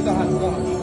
知道他知道他